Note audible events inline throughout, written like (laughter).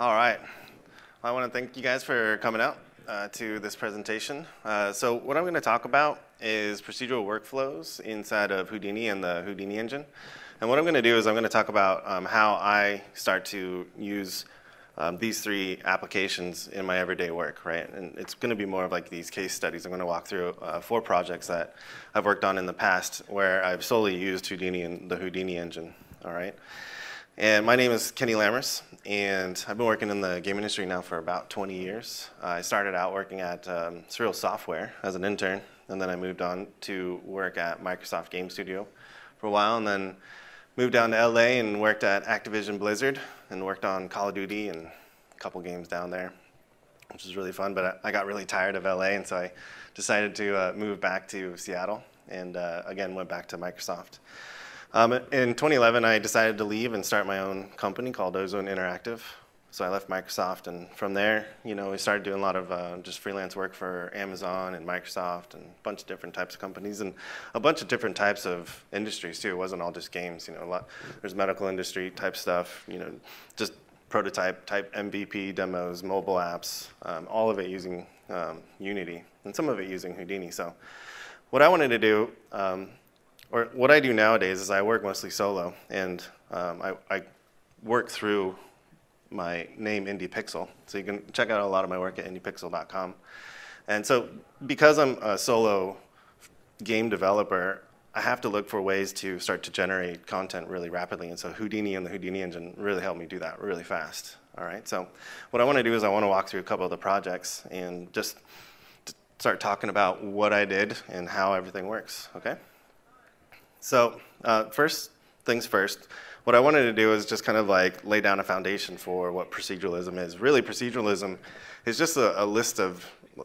All right. I want to thank you guys for coming out uh, to this presentation. Uh, so what I'm going to talk about is procedural workflows inside of Houdini and the Houdini engine. And what I'm going to do is I'm going to talk about um, how I start to use um, these three applications in my everyday work, right? And it's going to be more of like these case studies. I'm going to walk through uh, four projects that I've worked on in the past where I've solely used Houdini and the Houdini engine, all right? And my name is Kenny Lammers, and I've been working in the game industry now for about 20 years. I started out working at um, Surreal Software as an intern, and then I moved on to work at Microsoft Game Studio for a while, and then moved down to LA and worked at Activision Blizzard and worked on Call of Duty and a couple games down there, which was really fun. But I got really tired of LA, and so I decided to uh, move back to Seattle, and uh, again went back to Microsoft. Um, in 2011, I decided to leave and start my own company called Ozone Interactive. So I left Microsoft, and from there, you know, we started doing a lot of uh, just freelance work for Amazon and Microsoft and a bunch of different types of companies and a bunch of different types of industries too. It wasn't all just games, you know. A lot there's medical industry type stuff, you know, just prototype type MVP demos, mobile apps, um, all of it using um, Unity, and some of it using Houdini. So, what I wanted to do um, or what I do nowadays is I work mostly solo, and um, I, I, work through my name IndiePixel. So you can check out a lot of my work at indiepixel.com. And so because I'm a solo game developer, I have to look for ways to start to generate content really rapidly. And so Houdini and the Houdini engine really helped me do that really fast. All right, so what I want to do is I want to walk through a couple of the projects and just start talking about what I did and how everything works, okay? So uh, first things first, what I wanted to do is just kind of like lay down a foundation for what proceduralism is. Really, proceduralism is just a, a list of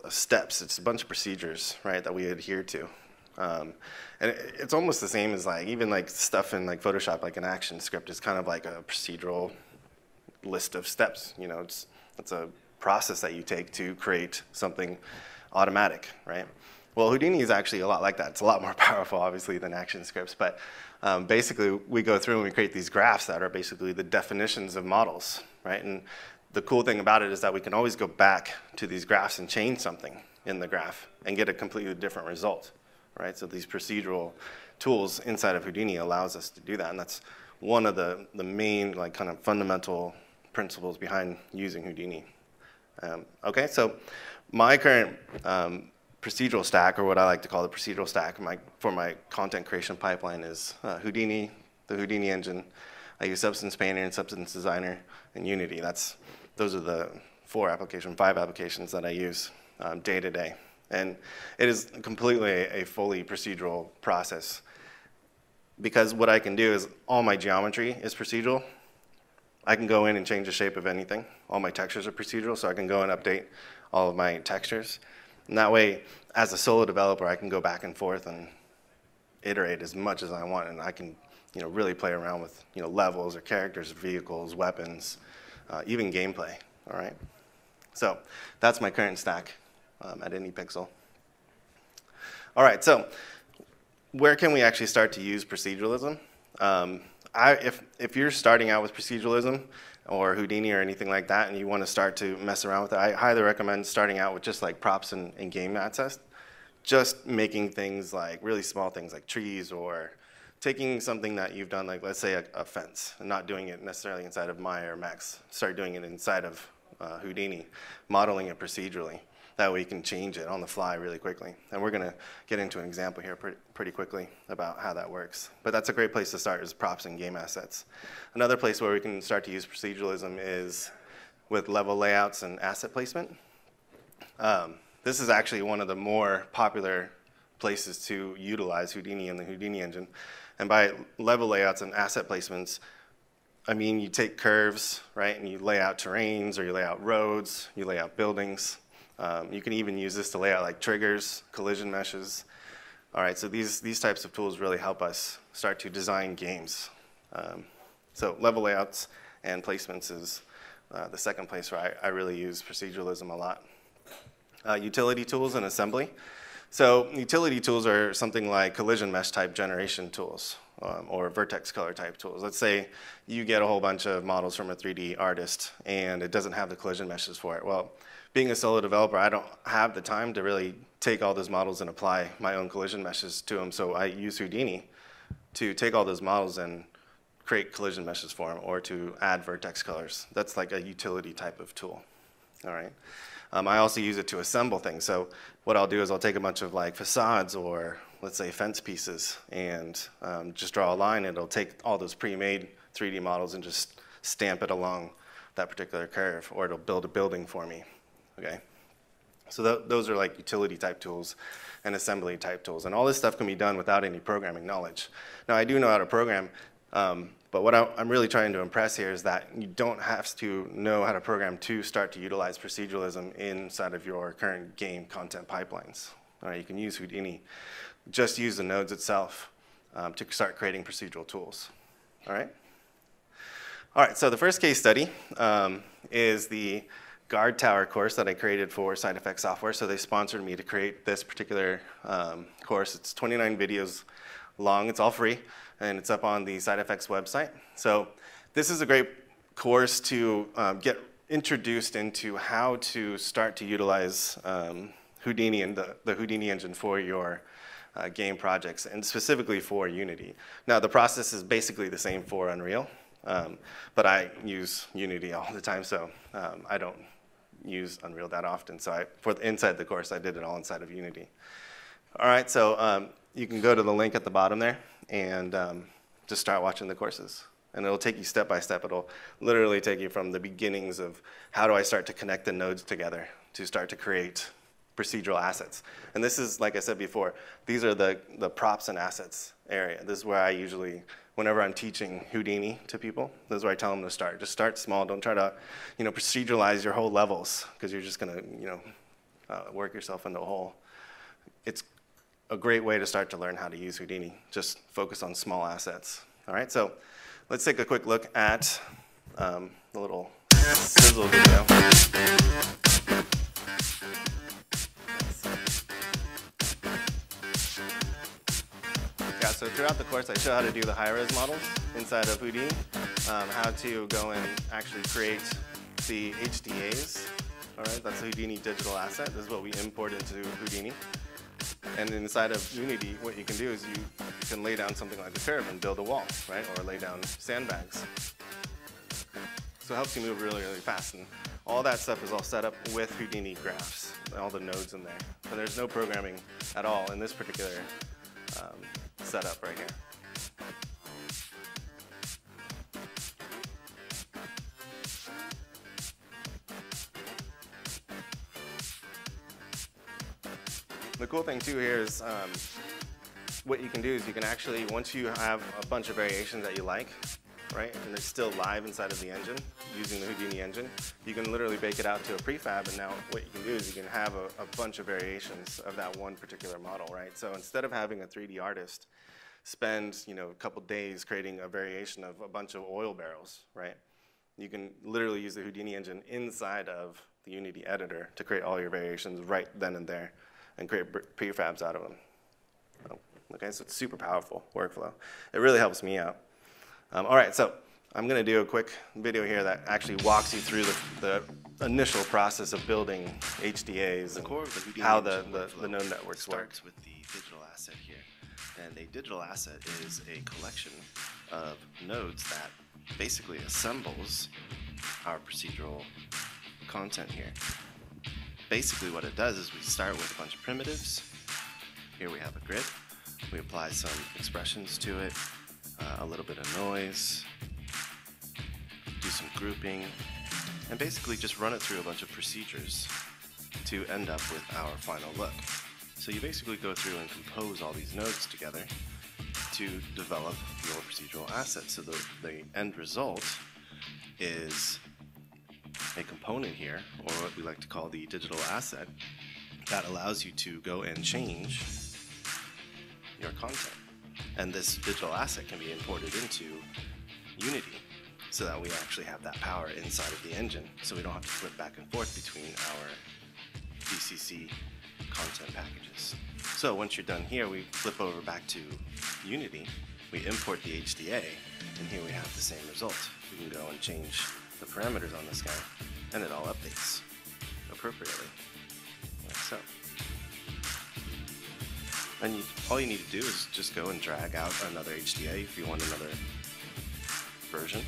steps. It's a bunch of procedures, right, that we adhere to. Um, and it, it's almost the same as like even like stuff in like Photoshop, like an action script is kind of like a procedural list of steps. You know, it's it's a process that you take to create something automatic, right? Well, Houdini is actually a lot like that. It's a lot more (laughs) powerful, obviously, than action scripts. But um, basically, we go through and we create these graphs that are basically the definitions of models, right? And the cool thing about it is that we can always go back to these graphs and change something in the graph and get a completely different result, right? So these procedural tools inside of Houdini allows us to do that. And that's one of the, the main, like, kind of fundamental principles behind using Houdini. Um, okay, so my current um, procedural stack, or what I like to call the procedural stack my, for my content creation pipeline is uh, Houdini, the Houdini engine. I use Substance Painter and Substance Designer and Unity. That's, those are the four applications, five applications that I use um, day to day. And it is completely a fully procedural process because what I can do is all my geometry is procedural. I can go in and change the shape of anything. All my textures are procedural, so I can go and update all of my textures. And that way, as a solo developer, I can go back and forth and iterate as much as I want, and I can, you know, really play around with, you know, levels or characters, vehicles, weapons, uh, even gameplay. All right. So that's my current stack um, at IndiePixel. All right. So where can we actually start to use proceduralism? Um, I, if if you're starting out with proceduralism, or Houdini or anything like that, and you want to start to mess around with it, I highly recommend starting out with just like props and, and game assets. Just making things like really small things like trees or taking something that you've done, like let's say a, a, fence, and not doing it necessarily inside of Maya or Max. Start doing it inside of uh, Houdini, modeling it procedurally. That way you can change it on the fly really quickly. And we're going to get into an example here pretty, pretty quickly about how that works. But that's a great place to start is props and game assets. Another place where we can start to use proceduralism is with level layouts and asset placement. Um, this is actually one of the more popular places to utilize Houdini and the Houdini engine. And by level layouts and asset placements, I mean you take curves, right, and you lay out terrains or you lay out roads, you lay out buildings. Um, you can even use this to lay out like triggers, collision meshes. All right, so these, these types of tools really help us start to design games. Um, so level layouts and placements is uh, the second place where I, I, really use proceduralism a lot. Uh, utility tools and assembly. So utility tools are something like collision mesh type generation tools. um, or vertex color type tools. Let's say you get a whole bunch of models from a 3D artist and it doesn't have the collision meshes for it. Well, being a solo developer, I don't have the time to really take all those models and apply my own collision meshes to them. So I use Houdini to take all those models and create collision meshes for them or to add vertex colors. That's like a utility type of tool. All right. Um, I also use it to assemble things. So what I'll do is I'll take a bunch of like facades or let's say fence pieces and um, just draw a line and it'll take all those pre-made 3D models and just stamp it along that particular curve or it'll build a building for me, okay? So th those are like utility type tools and assembly type tools. And all this stuff can be done without any programming knowledge. Now I do know how to program, um, but what I, am really trying to impress here is that you don't have to know how to program to start to utilize proceduralism inside of your current game content pipelines. All right, you can use Houdini. Just use the nodes itself um, to start creating procedural tools. All right? All right, so the first case study um, is the guard tower course that I created for Side Effect Software. So they sponsored me to create this particular um, course. It's 29 videos long. It's all free and it's up on the SideFX website. So this is a great course to um, get introduced into how to start to utilize um, Houdini and the, the, Houdini engine for your uh, game projects, and specifically for Unity. Now, the process is basically the same for Unreal, um, but I use Unity all the time, so um, I don't use Unreal that often. So I, for the, inside the course, I did it all inside of Unity. All right, so um, you can go to the link at the bottom there and um, just start watching the courses. And it'll take you step by step. It'll literally take you from the beginnings of how do I start to connect the nodes together to start to create procedural assets. And this is, like I said before, these are the, the props and assets area. This is where I usually, whenever I'm teaching Houdini to people, this is where I tell them to start. Just start small. Don't try to, you know, proceduralize your whole levels because you're just going to, you know, uh, work yourself into a hole. It's a great way to start to learn how to use Houdini. Just focus on small assets. All right, so let's take a quick look at um, the little sizzle video. So throughout the course I show how to do the high-res models inside of Houdini, um, how to go and actually create the HDAs. All right, that's a Houdini digital asset. This is what we import into Houdini. And inside of Unity, what you can do is you, can lay down something like a curve and build a wall, right? Or lay down sandbags. So it helps you move really, really fast. And all that stuff is all set up with Houdini graphs, all the nodes in there. But there's no programming at all in this particular um, setup right here. The cool thing too here is um, what you can do is you can actually, once you have a bunch of variations that you like, right, and they're still live inside of the engine using the Houdini engine, you can literally bake it out to a prefab and now what you can do is you can have a, a bunch of variations of that one particular model, right? So instead of having a 3D artist spend, you know, a couple days creating a variation of a bunch of oil barrels, right? You can literally use the Houdini engine inside of the Unity editor to create all your variations right then and there and create prefabs out of them. Okay, so it's super powerful workflow. It really helps me out. Um, all right, so I'm going to do a quick video here that actually walks you through the, the initial process of building HDAs the core of the how the, the, the node networks starts work. with the digital asset here. And a digital asset is a collection of nodes that basically assembles our procedural content here basically what it does is we start with a bunch of primitives. Here we have a grid. We apply some expressions to it, uh, a little bit of noise, do some grouping, and basically just run it through a bunch of procedures to end up with our final look. So you basically go through and compose all these nodes together to develop your procedural asset. So the, the end result is a component here, or what we like to call the digital asset, that allows you to go and change your content. And this digital asset can be imported into Unity so that we actually have that power inside of the engine so we don't have to flip back and forth between our DCC content packages. So once you're done here, we flip over back to Unity We import the HDA, and here we have the same result. We can go and change the parameters on this guy, and it all updates appropriately, like so. And you, all you need to do is just go and drag out another HDA if you want another version,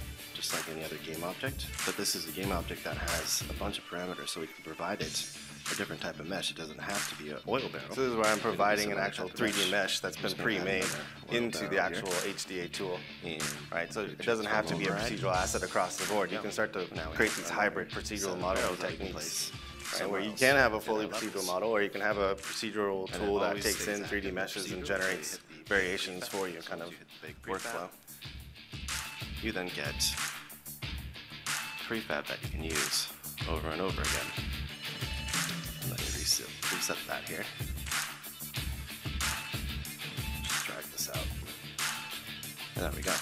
just like any other game object. But this is a game object that has a bunch of parameters, so we can provide it a different type of mesh. It doesn't have to be an oil barrel. So this is where I'm It can be providing an actual 3D mesh that's I'm been just gonna add pre-made into the barrel here. actual HDA tool. And Right, so it doesn't have to be a procedural asset across the board. You Yeah. can start to Now create these hybrid procedural modeling barrels that we can techniques. Right, where you can have a fully procedural model, or you can have a procedural tool that takes in 3D meshes and generates until you hit the variations for you, kind of you hit the big prefab, workflow. You then get prefab that you can use over and over again. Let me reset, reset that here. Just drag this out. And there we go.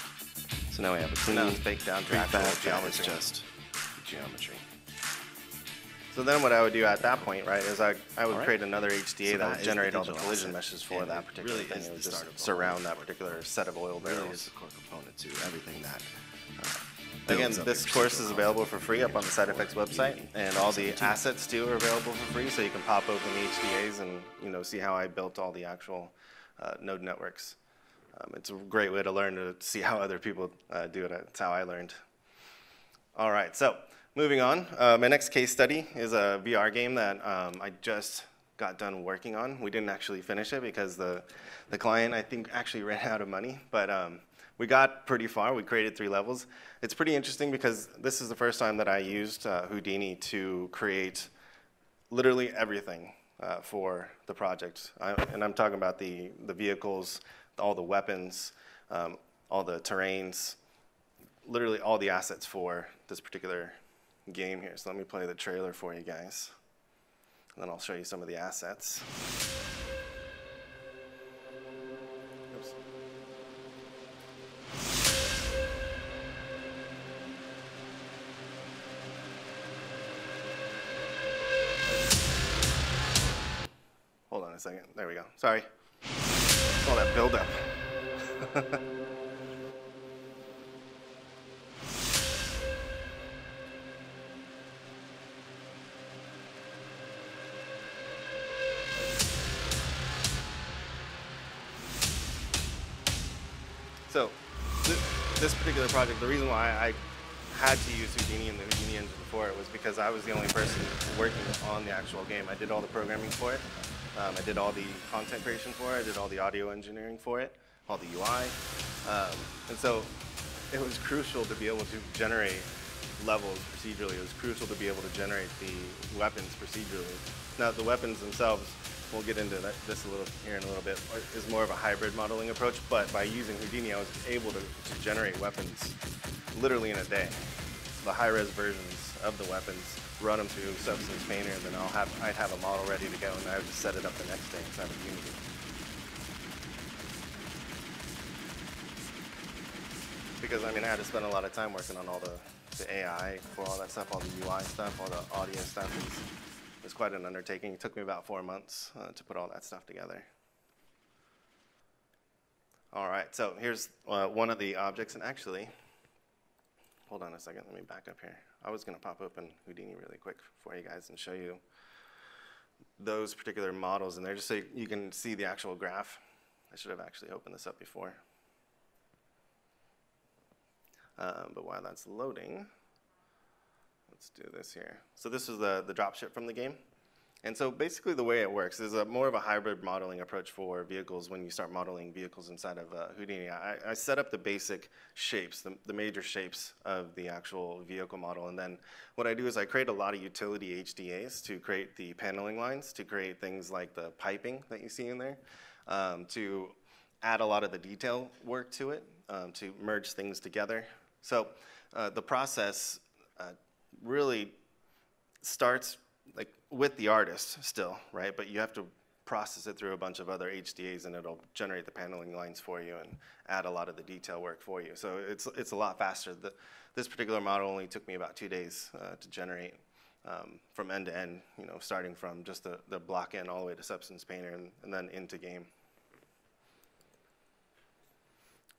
So now we have a clean baked down prefab that is just geometry. So then what I would do at that point, right, is I, I would Alright. create another HDA So that that would generate all the collision meshes for and that particular really thing. It would just surround that particular set of oil barrels. Really is the core component to everything that. Uh, Again, this course is available for free up on the for SideFX website, and all the assets too are available for free, so you can pop open the HDAs and you know see how I built all the actual uh, node networks. Um, it's a great way to learn to see how other people uh, do it. It's how I learned. All right, so moving on. Uh, my next case study is a VR game that um, I just got done working on. We didn't actually finish it because the, the client, I think, actually (laughs) ran out of money, but um, we got pretty far. We created three levels. It's pretty interesting because this is the first time that I used uh, Houdini to create literally everything uh, for the project. I, and I'm talking about the, the vehicles, all the weapons, um, all the terrains, literally all the assets for this particular game here. So let me play the trailer for you guys. And then I'll show you some of the assets. Oops. Hold on a second. There we go. Sorry. All that buildup. (laughs) particular project, the reason why I had to use Houdini and the Houdini engine for it was because I was the only person working on the actual game. I did all the programming for it. Um, I did all the content creation for it. I did all the audio engineering for it, all the UI. Um, and so it was crucial to be able to generate levels procedurally. It was crucial to be able to generate the weapons procedurally. Now, the weapons themselves, we'll get into that, this a little here in a little bit, is more of a hybrid modeling approach, but by using Houdini, I was able to, to generate weapons literally in a day. The high-res versions of the weapons, run them through Substance Painter, and then I'll have, I'd have a model ready to go, and I would just set it up the next day inside of Unity. because I mean I had to spend a lot of time working on all the, the AI for all that stuff, all the UI stuff, all the audio stuff. It was, quite an undertaking. It took me about four months uh, to put all that stuff together. All right, so here's uh, one of the objects, and actually, hold on a second, let me back up here. I was gonna pop open Houdini really quick for you guys and show you those particular models in there, just so you can see the actual graph. I should have actually opened this up before. Um, but while that's loading, let's do this here. So this is the, the dropship from the game. And so basically the way it works is a more of a hybrid modeling approach for vehicles when you start modeling vehicles inside of uh, Houdini. I, I set up the basic shapes, the, the major shapes of the actual vehicle model. And then what I do is I create a lot of utility HDAs to create the paneling lines, to create things like the piping that you see in there, um, to add a lot of the detail work to it, um, to merge things together. So uh, the process uh, really starts like with the artist still, right? But you have to process it through a bunch of other HDAs, and it'll generate the paneling lines for you and add a lot of the detail work for you. So it's it's a lot faster. The, this particular model only took me about two days uh, to generate. Um, from end to end, you know, starting from just the, the block in all the way to Substance Painter and, and then into game.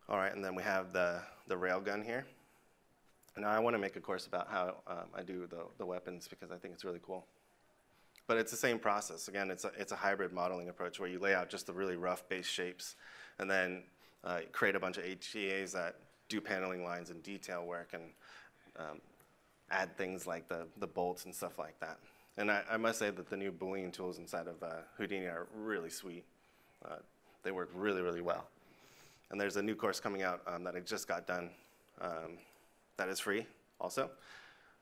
All right, and then we have the, the railgun here. Now I want to make a course about how um, I do the, the weapons because I think it's really cool. But it's the same process. Again, it's a, it's a hybrid modeling approach where you lay out just the really rough base shapes and then uh, create a bunch of HDAs that do paneling lines and detail work and um, add things like the, the bolts and stuff like that. And I, I must say that the new Boolean tools inside of uh, Houdini are really sweet. Uh, they work really, really well. And there's a new course coming out um, that I just got done um, that is free also,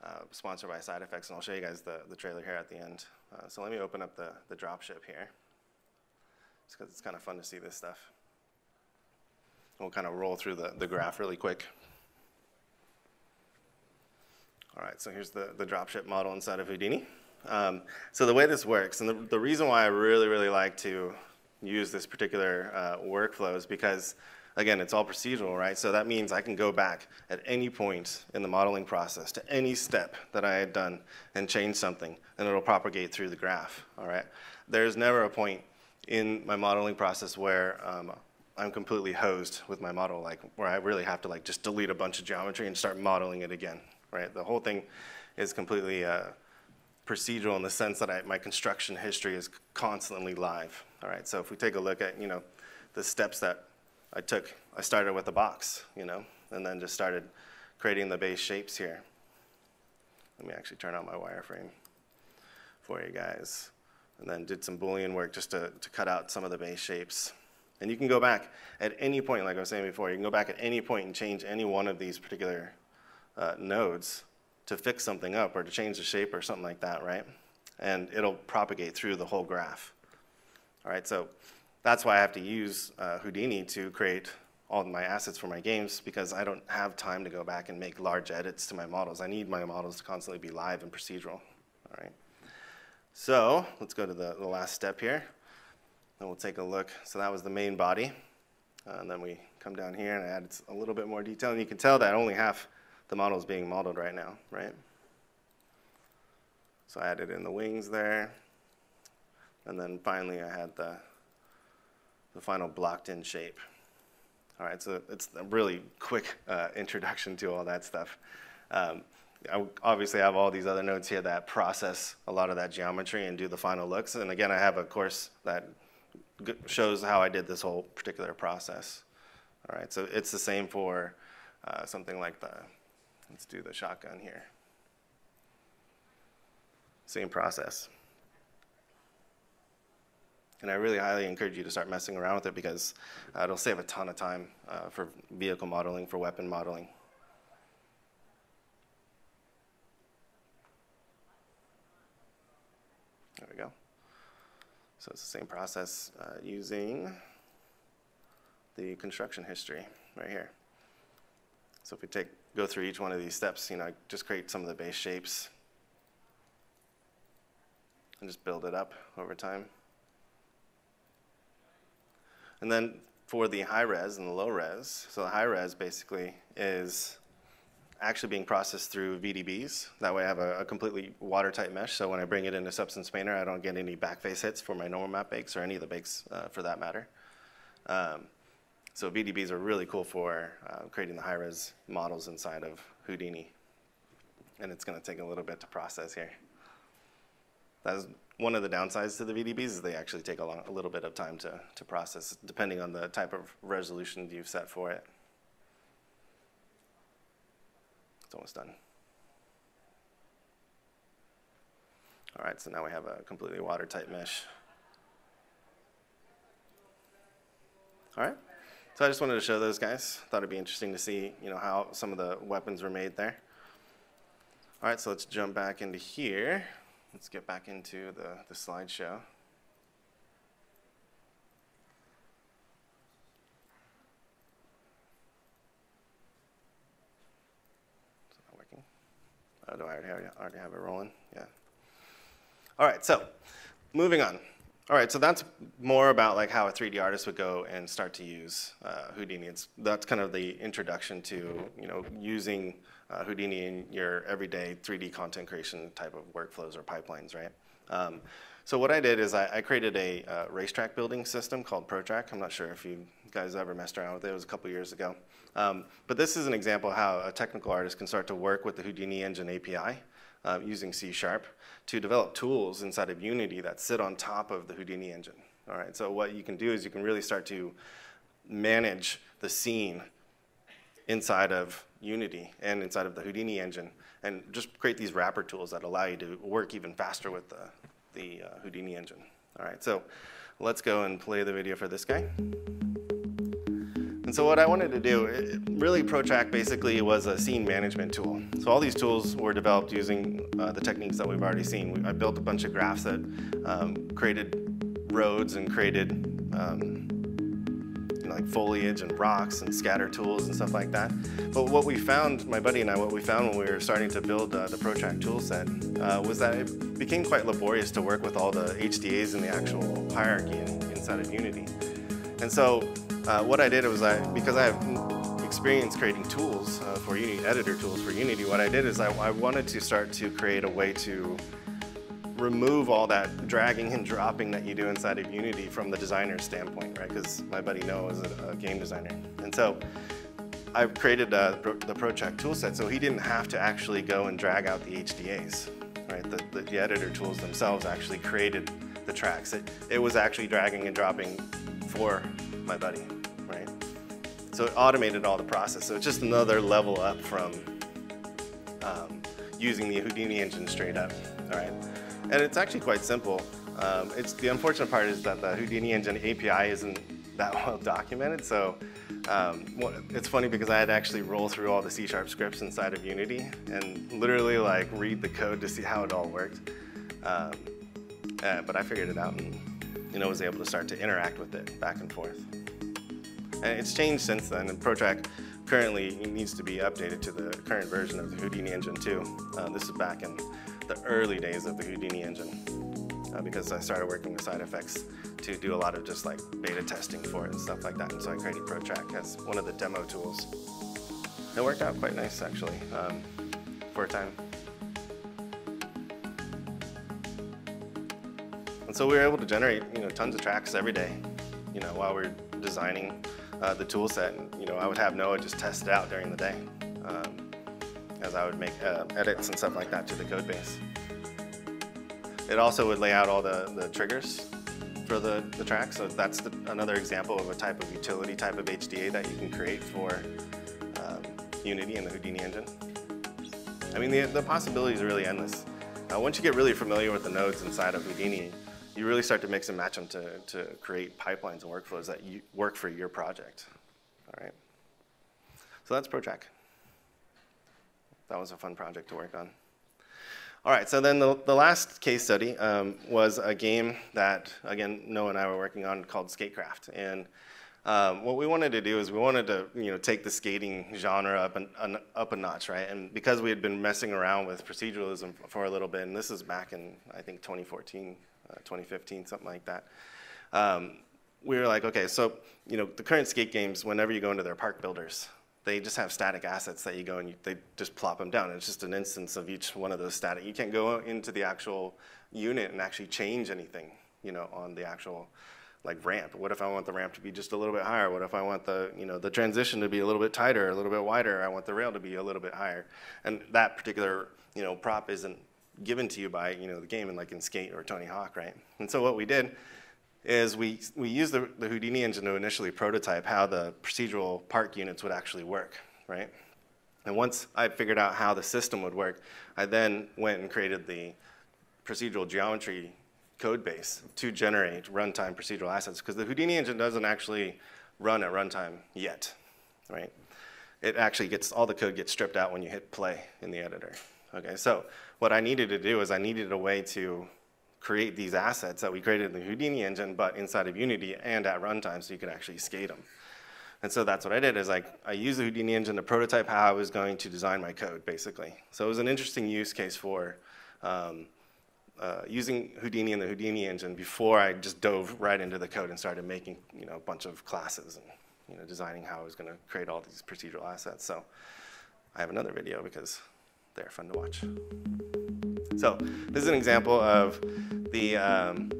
uh, sponsored by Side Effects, and I'll show you guys the, the trailer here at the end. Uh, so let me open up the, the dropship here, just because it's kind of fun to see this stuff. We'll kind of roll through the, the graph really quick. All right, so here's the, the dropship model inside of Houdini. Um, so the way this works, and the, the reason why I really, really like to use this particular uh, workflow is because, again, it's all procedural, right? So that means I can go back at any point in the modeling process to any step that I had done and change something, and it'll propagate through the graph, all right? There's never a point in my modeling process where um, I'm completely hosed with my model, like where I really have to like just delete a bunch of geometry and start modeling it again, right? The whole thing is completely uh, procedural in the sense that I, my construction history is constantly live. All right, so if we take a look at you know the steps that I took, I started with a box, you know, and then just started creating the base shapes here. Let me actually turn on my wireframe for you guys, and then did some Boolean work just to, to cut out some of the base shapes. And you can go back at any point, like I was saying before, you can go back at any point and change any one of these particular uh, nodes to fix something up or to change the shape or something like that, right? And it'll propagate through the whole graph. All right, so that's why I have to use uh, Houdini to create all my assets for my games because I don't have time to go back and make large edits to my models. I need my models to constantly be live and procedural. All right. So let's go to the, the last step here. And we'll take a look. So that was the main body. Uh, and then we come down here and add a little bit more detail. And you can tell that only half the model is being modeled right now, right? So I added in the wings there. And then finally I had the, the final blocked in shape. All right, so it's a really quick uh, introduction to all that stuff. Um, I obviously have all these other nodes here that process a lot of that geometry and do the final looks. And again, I have a course that shows how I did this whole particular process. All right, so it's the same for uh, something like the, let's do the shotgun here. Same process. And I really highly encourage you to start messing around with it because uh, it'll save a ton of time uh, for vehicle modeling, for weapon modeling. There we go. So it's the same process uh, using the construction history right here. So if we take, go through each one of these steps, you know, just create some of the base shapes and just build it up over time. And then for the high res and the low res, so the high res basically is actually being processed through VDBs. That way I have a, a, completely watertight mesh, so when I bring it into Substance Painter, I don't get any backface hits for my normal map bakes or any of the bakes uh, for that matter. Um, so VDBs are really cool for uh, creating the high-res models inside of Houdini. And it's going to take a little bit to process here. That's one of the downsides to the VDBs is they actually take a, long, a little bit of time to, to process, depending on the type of resolution you've set for it. It's almost done. All right, so now we have a completely watertight mesh. All right, so I just wanted to show those guys. Thought it'd be interesting to see, you know, how some of the weapons were made there. All right, so let's jump back into here. Let's get back into the, the slideshow. Oh, do I already have, already have it rolling? Yeah. All right, so moving on. All right, so that's more about like how a 3D artist would go and start to use uh, Houdini. It's, that's kind of the introduction to you know using uh, Houdini in your everyday 3D content creation type of workflows or pipelines, right? Um, So what I did is I, I created a uh, racetrack building system called ProTrack. I'm not sure if you guys ever messed around with it. It was a couple years ago. Um, but this is an example of how a technical artist can start to work with the Houdini Engine API uh, using C Sharp to develop tools inside of Unity that sit on top of the Houdini Engine. All right, so what you can do is you can really start to manage the scene inside of Unity and inside of the Houdini engine and just create these wrapper tools that allow you to work even faster with the, the uh, Houdini engine. All right, so let's go and play the video for this guy. And so what I wanted to do, it, really ProTrack basically was a scene management tool. So all these tools were developed using uh, the techniques that we've already seen. We, I built a bunch of graphs that um, created roads and created um, like foliage and rocks and scatter tools and stuff like that. But what we found, my buddy and I, what we found when we were starting to build uh, the ProTrack toolset uh, was that it became quite laborious to work with all the HDAs in the actual hierarchy in, inside of Unity. And so uh, what I did was I, because I have experience creating tools uh, for Unity, editor tools for Unity, what I did is I, I wanted to start to create a way to remove all that dragging and dropping that you do inside of Unity from the designer's standpoint, right? Because my buddy Noah is a, a, game designer. And so I've created uh, the ProTrack toolset so he didn't have to actually go and drag out the HDAs, right? The, the, the editor tools themselves actually created the tracks. It, it was actually dragging and dropping for my buddy, right? So it automated all the process. So it's just another level up from um, using the Houdini engine straight up, all right? And it's actually quite simple. Um, it's, the unfortunate part is that the Houdini Engine API isn't that (laughs) well documented. So um, it's funny because I had to actually roll through all the C-sharp scripts inside of Unity and literally like read the code to see how it all worked. Um, uh, but I figured it out and you know was able to start to interact with it back and forth. And it's changed since then. And ProTrack currently needs to be updated to the current version of the Houdini engine too. Uh, this is back in the early days of the Houdini engine uh, because I started working with SideFX to do a lot of just like beta testing for it and stuff like that. And so I created ProTrack as one of the demo tools. It worked out quite nice actually um, for a time. And so we were able to generate you know tons of tracks every day, you know while we are designing uh, the tool set. And, you know I would have Noah just test it out during the day. Um, as I would make uh, edits and stuff like that to the code base. It also would lay out all the, the triggers for the, the track, so that's the, another example of a type of utility type of HDA that you can create for um, Unity and the Houdini engine. I mean, the, the possibilities are really endless. Uh, once you get really familiar with the nodes inside of Houdini, you really start to mix and match them to, to create pipelines and workflows that you work for your project. All right. So that's ProTrack that was a fun project to work on. All right, so then the, the last case study um, was a game that, again, Noah and I were working on called Skatecraft. And um, what we wanted to do is we wanted to, you know, take the skating genre up, and, an, up a notch, right? And because we had been messing around with proceduralism for a little bit, and this is back in, I think, 2014, uh, 2015, something like that, um, we were like, okay, so, you know, the current skate games, whenever you go into their park builders, they just have static assets that you go and you, they just plop them down. It's just an instance of each one of those static. You can't go into the actual unit and actually change anything, you know, on the actual like ramp. What if I want the ramp to be just a little bit higher? What if I want the, you know, the transition to be a little bit tighter, a little bit wider? I want the rail to be a little bit higher. And that particular, you know, prop isn't given to you by, you know, the game and like in Skate or Tony Hawk, right? And so what we did is we, we used the, the Houdini engine to initially prototype how the procedural park units would actually work, right? And once I figured out how the system would work, I then went and created the procedural geometry code base to generate runtime procedural assets because the Houdini engine doesn't actually run at runtime yet, right? It actually gets, all the code gets stripped out when you hit play in the editor. Okay, so what I needed to do is I needed a way to create these assets that we created in the Houdini engine, but inside of Unity and at runtime so you could actually skate them. And so that's what I did is I, I used the Houdini engine to prototype how I was going to design my code, basically. So it was an interesting use case for um, uh, using Houdini and the Houdini engine before I just dove right into the code and started making you know, a bunch of classes and you know, designing how I was going to create all these procedural assets. So I have another video because they're fun to watch. So this is an example of the, um,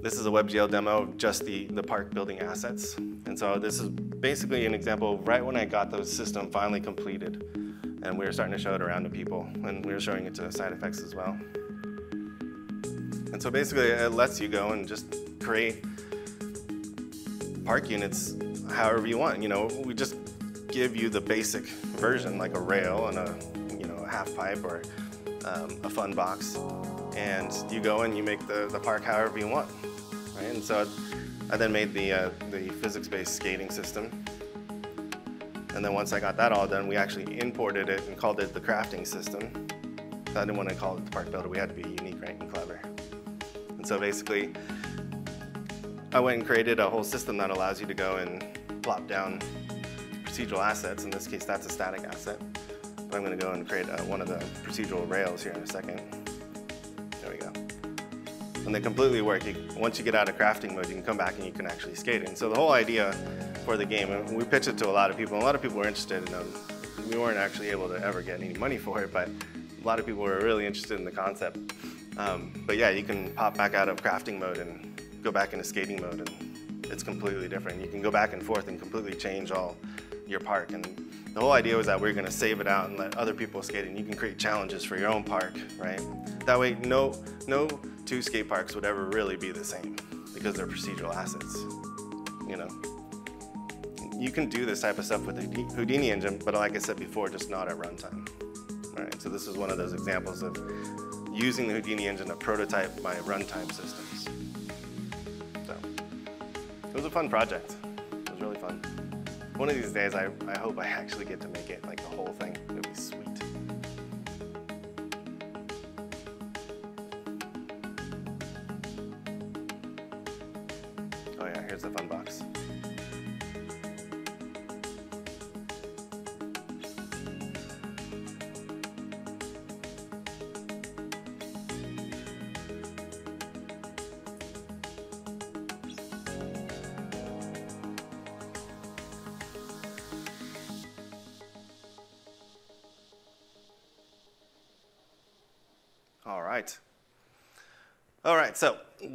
this is a WebGL demo of just the, the park building assets. And so this is basically an example right when I got the system finally completed. And we were starting to show it around to people, and we were showing it to SideFX as well. And so basically it lets you go and just create park units however you want. You know, we just give you the basic version, like a rail and a, half pipe or um, a fun box. And you go and you make the, the park however you want. Right? And so I then made the, uh, the physics-based skating system. And then once I got that all done, we actually imported it and called it the crafting system. I didn't want to call it the park builder. We had to be unique, right, and clever. And so basically, I went and created a whole system that allows you to go and plop down procedural assets. In this case, that's a static asset. I'm going to go and create uh, one of the procedural rails here in a second. There we go. And they completely work. You, once you get out of crafting mode, you can come back and you can actually skate. And so the whole idea for the game, and we pitched it to a lot of people, and a lot of people were interested in them. We weren't actually able to ever get any money for it, but a lot of people were really interested in the concept. Um, but yeah, you can pop back out of crafting mode and go back into skating mode, and it's completely different. You can go back and forth and completely change all your park. And the whole idea was that we are going to save it out and let other people skate, and you can create challenges for your own park, right? That way, no, no two skate parks would ever really be the same because they're procedural assets, you know? You can do this type of stuff with the Houdini engine, but like I said before, just not at runtime. All right, so this is one of those examples of using the Houdini engine to prototype my runtime systems. So, it was a fun project. One of these days, I, I hope I actually get to make it, like the whole thing. It would be sweet. Oh yeah, here's the fun box.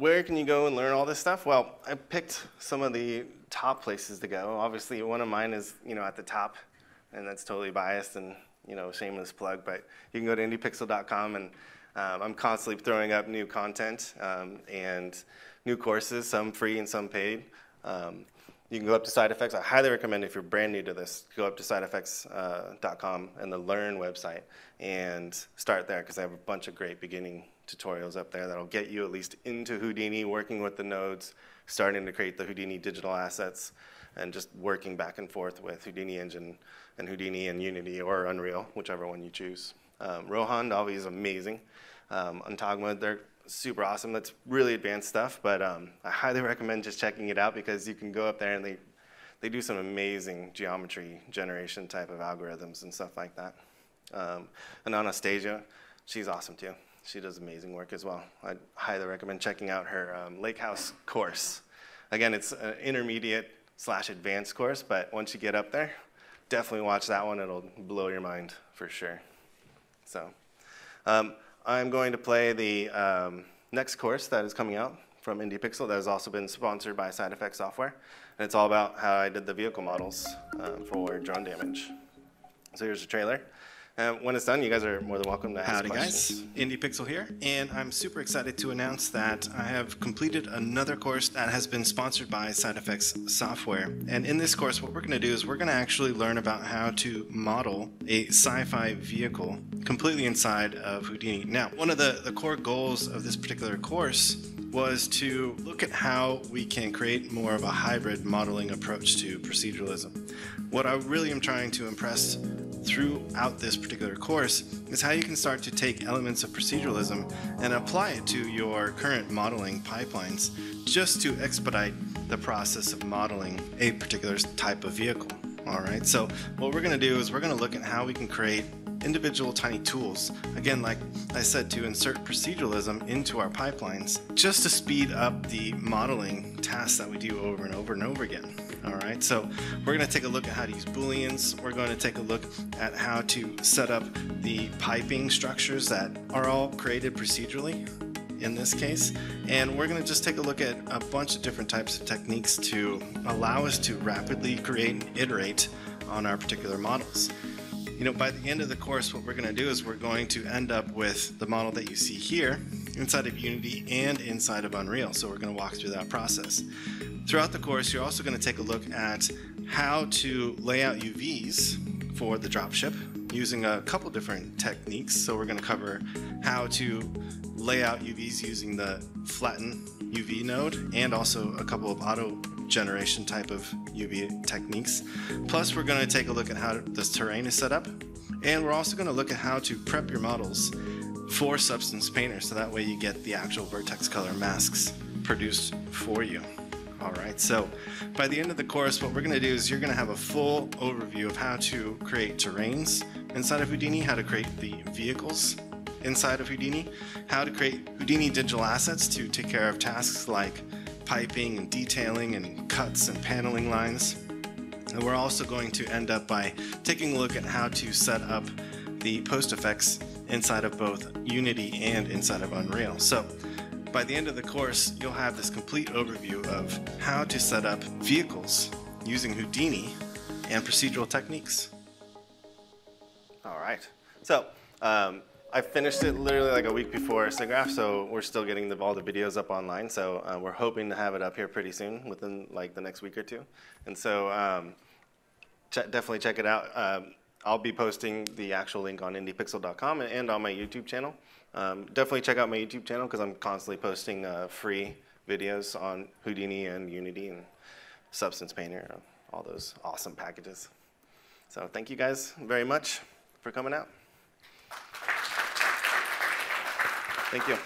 Where can you go and learn all this stuff? Well, I picked some of the top places to go. Obviously, one of mine is, you know, at the top, and that's totally biased and, you know, shameless plug, but you can go to indiepixel.com and um, I'm constantly throwing up new content um, and new courses, some free and some paid. Um, you can go up to SideFX. I highly recommend if you're brand new to this, go up to sidefx.com uh, and the Learn website and start there because I have a bunch of great beginning tutorials up there that'll get you at least into Houdini, working with the nodes, starting to create the Houdini digital assets, and just working back and forth with Houdini Engine and Houdini and Unity or Unreal, whichever one you choose. Um, Rohan Dalvi is amazing. Um, Entagma, they're super awesome. That's really advanced stuff, but um, I highly recommend just checking it out because you can go up there and they, they do some amazing geometry generation type of algorithms and stuff like that. Um, and Anastasia, she's awesome too. She does amazing work as well. I highly recommend checking out her um, Lake House course. Again, it's an intermediate slash advanced course, but once you get up there, definitely watch that one. It'll blow your mind for sure. So, um, I'm going to play the um, next course that is coming out from IndiePixel that has also been sponsored by SideFX Software. And it's all about how I did the vehicle models uh, for drone damage. So here's the trailer. Uh, when it's done, you guys are more than welcome to ask Howdy questions. guys, IndiePixel here, and I'm super excited to announce that I have completed another course that has been sponsored by SideFX Software. And in this course, what we're going to do is we're going to actually learn about how to model a sci-fi vehicle completely inside of Houdini. Now, one of the, the core goals of this particular course was to look at how we can create more of a hybrid modeling approach to proceduralism. What I really am trying to impress throughout this particular course is how you can start to take elements of proceduralism and apply it to your current modeling pipelines just to expedite the process of modeling a particular type of vehicle. All right, so what we're going to do is we're going to look at how we can create individual tiny tools. Again, like I said, to insert proceduralism into our pipelines just to speed up the modeling tasks that we do over and over and over again. All right, so we're going to take a look at how to use booleans. We're going to take a look at how to set up the piping structures that are all created procedurally in this case. And we're going to just take a look at a bunch of different types of techniques to allow us to rapidly create and iterate on our particular models. You know, by the end of the course, what we're going to do is we're going to end up with the model that you see here inside of Unity and inside of Unreal. So we're going to walk through that process. Throughout the course, you're also going to take a look at how to lay out UVs for the dropship using a couple different techniques. So we're going to cover how to lay out UVs using the flatten UV node and also a couple of auto generation type of UV techniques. Plus, we're going to take a look at how this terrain is set up. And we're also going to look at how to prep your models for Substance Painter so that way you get the actual vertex color masks produced for you. All right, so by the end of the course, what we're going to do is you're going to have a full overview of how to create terrains inside of Houdini, how to create the vehicles inside of Houdini, how to create Houdini digital assets to take care of tasks like piping and detailing and cuts and paneling lines. And we're also going to end up by taking a look at how to set up the post effects inside of both Unity and inside of Unreal. So by the end of the course, you'll have this complete overview of how to set up vehicles using Houdini and procedural techniques. All right. So um, I finished it literally like a week before SIGGRAPH, so we're still getting the, all the videos up online. So uh, we're hoping to have it up here pretty soon, within like the next week or two. And so um, ch- definitely check it out. Um, I'll be posting the actual link on indiepixel.com and, and on my YouTube channel. Um, definitely check out my YouTube channel because I'm constantly posting uh, free videos on Houdini and Unity and Substance Painter, all those awesome packages. So thank you guys very much for coming out. Thank you.